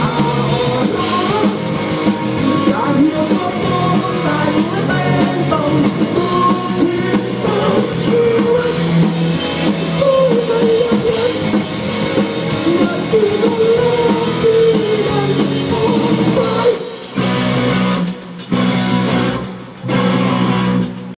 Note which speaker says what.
Speaker 1: Oh,